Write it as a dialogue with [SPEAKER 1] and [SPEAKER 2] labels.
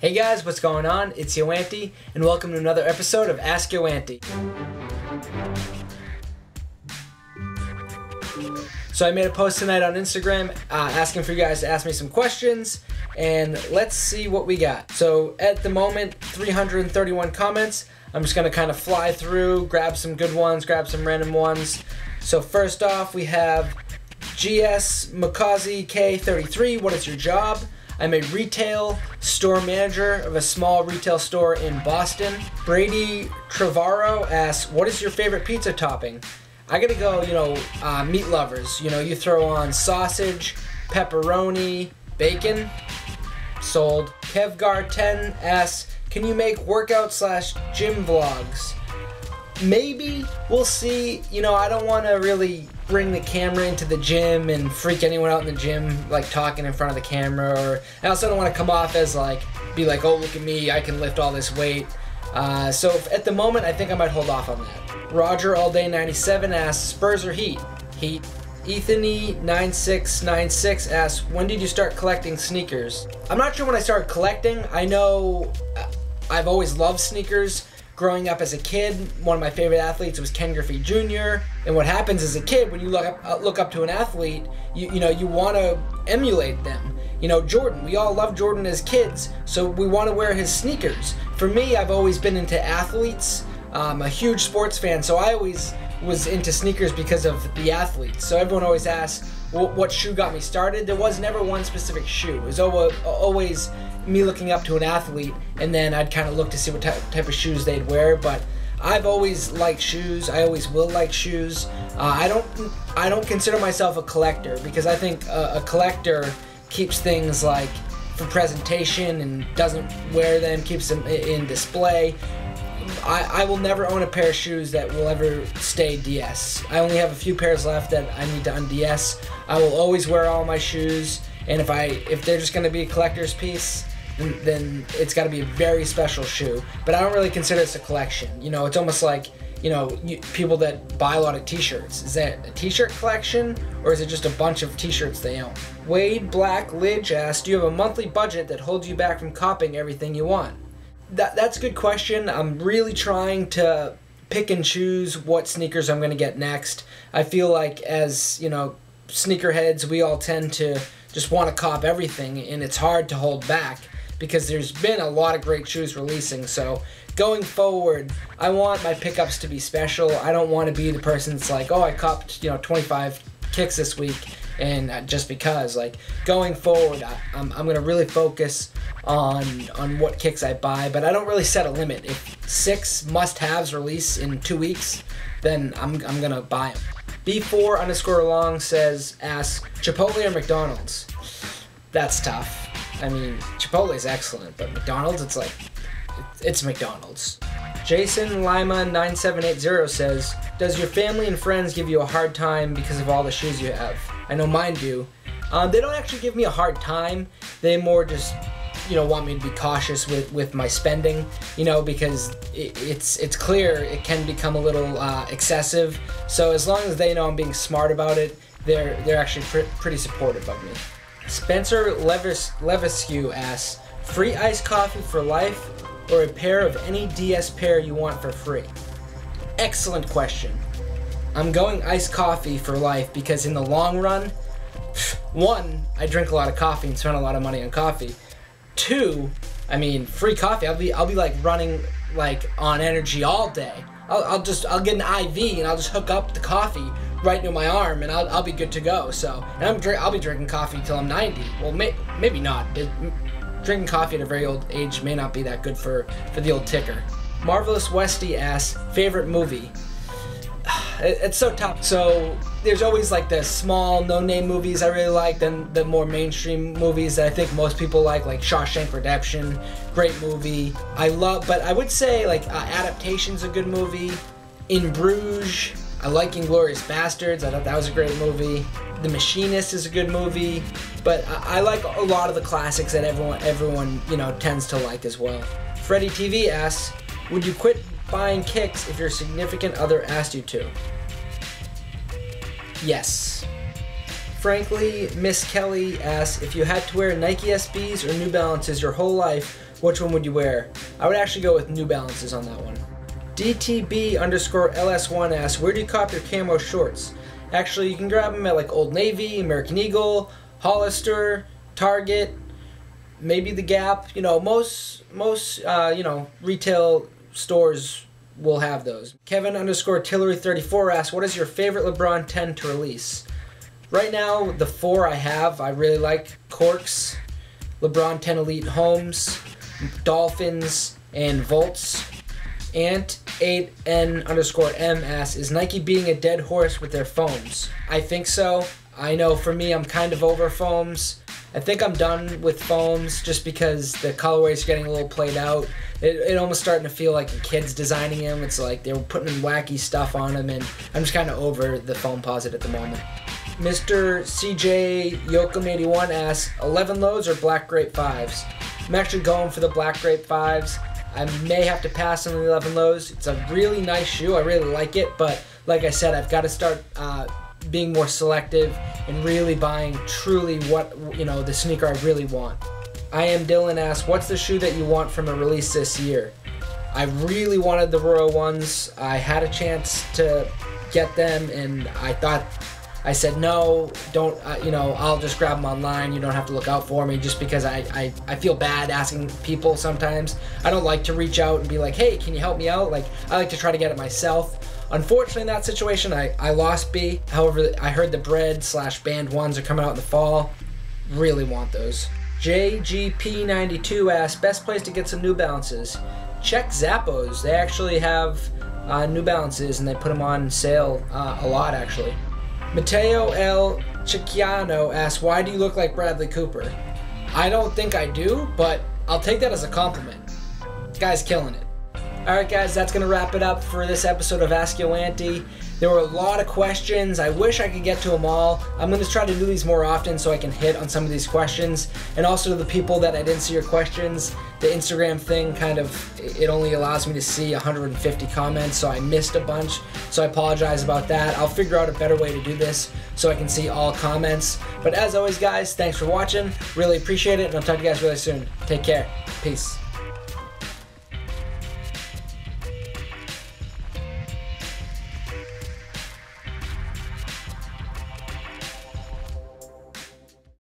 [SPEAKER 1] Hey guys, what's going on? It's Yoanty, and welcome to another episode of Ask Yoanty. So I made a post tonight on Instagram uh, asking for you guys to ask me some questions, and let's see what we got. So at the moment, 331 comments. I'm just gonna kind of fly through, grab some good ones, grab some random ones. So first off, we have GS Makazi K33. What is your job? I'm a retail store manager of a small retail store in Boston. Brady Trevaro asks, What is your favorite pizza topping? I gotta go, you know, uh, meat lovers. You know, you throw on sausage, pepperoni, bacon. Sold. Kevgar10 asks, Can you make workout slash gym vlogs? Maybe. We'll see. You know, I don't want to really bring the camera into the gym and freak anyone out in the gym, like talking in front of the camera. Or I also don't want to come off as like, be like, oh, look at me, I can lift all this weight. Uh, so if, at the moment, I think I might hold off on that. Roger All Day 97 asks, Spurs or Heat? Heat. Ethany9696 asks, when did you start collecting sneakers? I'm not sure when I started collecting. I know uh, I've always loved sneakers growing up as a kid, one of my favorite athletes was Ken Griffey Jr. And what happens as a kid when you look up uh, look up to an athlete, you you know you want to emulate them. You know Jordan, we all love Jordan as kids, so we want to wear his sneakers. For me, I've always been into athletes. I'm a huge sports fan, so I always was into sneakers because of the athletes. So everyone always asks, well, what shoe got me started? There was never one specific shoe. It was always me looking up to an athlete, and then I'd kind of look to see what type, type of shoes they'd wear. But I've always liked shoes. I always will like shoes. Uh, I don't I don't consider myself a collector because I think a, a collector keeps things like for presentation and doesn't wear them, keeps them in display. I, I will never own a pair of shoes that will ever stay DS. I only have a few pairs left that I need to unds. I will always wear all my shoes, and if I if they're just gonna be a collector's piece, then, it's got to be a very special shoe. But I don't really consider this a collection. You know, it's almost like you know you, people that buy a lot of T-shirts. Is that a T-shirt collection or is it just a bunch of T-shirts they own? Wade Black Lidge asked, "Do you have a monthly budget that holds you back from copying everything you want?" That that's a good question. I'm really trying to pick and choose what sneakers I'm going to get next. I feel like as you know, sneakerheads, we all tend to just want to cop everything, and it's hard to hold back because there's been a lot of great shoes releasing. So going forward, I want my pickups to be special. I don't want to be the person that's like, oh, I copped you know 25 kicks this week, and uh, just because. Like going forward, I, I'm I'm gonna really focus on on what kicks I buy, but I don't really set a limit. If six must-haves release in two weeks, then I'm I'm gonna buy them. B4 underscore long says, ask Chipotle or McDonald's. That's tough. I mean, Chipotle is excellent, but McDonald's, it's like, it's McDonald's. Jason Lima 9780 says, Does your family and friends give you a hard time because of all the shoes you have? I know mine do. Um, they don't actually give me a hard time. They more just, you know, want me to be cautious with, with my spending, you know, because it, it's it's clear it can become a little uh, excessive. So as long as they know I'm being smart about it, they're they're actually pr- pretty supportive of me. Spencer Levis Leviscu asks, free iced coffee for life or a pair of any DS pair you want for free? Excellent question. I'm going iced coffee for life because in the long run, one, I drink a lot of coffee and spend a lot of money on coffee. Two, I mean, free coffee. I'll be I'll be like running like on energy all day. I'll, I'll just I'll get an IV and I'll just hook up the coffee right into my arm, and I'll, I'll be good to go. So, and I'm drink, I'll be drinking coffee till I'm 90. Well, may, maybe not. It, drinking coffee at a very old age may not be that good for for the old ticker. Marvelous Westy asks favorite movie. It's so tough. So there's always like the small, no-name movies I really like, then the more mainstream movies that I think most people like, like Shawshank Redemption, great movie. I love, but I would say like uh, Adaptation's a good movie. In Bruges, I like Inglourious Basterds. I thought that was a great movie. The Machinist is a good movie, but I, I like a lot of the classics that everyone everyone you know tends to like as well. Freddy TV asks, "Would you quit buying kicks if your significant other asked you to?" Yes. Frankly, Miss Kelly asks if you had to wear Nike SBs or New Balances your whole life, which one would you wear? I would actually go with New Balances on that one. DTB underscore LS1 asks, where do you cop your camo shorts? Actually, you can grab them at like Old Navy, American Eagle, Hollister, Target, maybe the Gap. You know, most most uh, you know retail stores will have those. Kevin underscore Tillery 34 asks, what is your favorite LeBron 10 to release? Right now, the four I have, I really like Corks, LeBron 10 Elite Homes, Dolphins, and Volts. Ant 8N underscore M asks, is Nike being a dead horse with their foams? I think so. I know for me, I'm kind of over foams. I think I'm done with foams just because the colorways are getting a little played out. It, it almost starting to feel like a kid's designing them. It's like they were putting wacky stuff on them, and I'm just kind of over the foam Foamposite at the moment. Mr. CJ Yokum81 asks, 11 lows or black grape 5s? I'm actually going for the black grape 5s. I may have to pass on the 11 lows. It's a really nice shoe. I really like it, but like I said, I've got to start uh, being more selective and really buying truly what you know the sneaker I really want. I am Dylan asks, what's the shoe that you want from a release this year? I really wanted the Royal ones. I had a chance to get them, and I thought I said no, don't. Uh, you know, I'll just grab them online. You don't have to look out for me, just because I, I I feel bad asking people sometimes. I don't like to reach out and be like, hey, can you help me out? Like I like to try to get it myself. Unfortunately, in that situation, I, I lost B. However, I heard the bred slash banned ones are coming out in the fall. Really want those. JGP92 asks, best place to get some New Balances. Check Zappos. They actually have uh, New Balances and they put them on sale uh, a lot, actually. Mateo L. Cicciano asks, why do you look like Bradley Cooper? I don't think I do, but I'll take that as a compliment. Guy's killing it. Alright guys, that's going to wrap it up for this episode of Ask Yoanty. There were a lot of questions. I wish I could get to them all. I'm going to try to do these more often so I can hit on some of these questions. And also the people that I didn't see your questions, the Instagram thing kind of, it only allows me to see 150 comments, so I missed a bunch. So I apologize about that. I'll figure out a better way to do this so I can see all comments. But as always guys, thanks for watching. Really appreciate it and I'll talk to you guys really soon. Take care. Peace.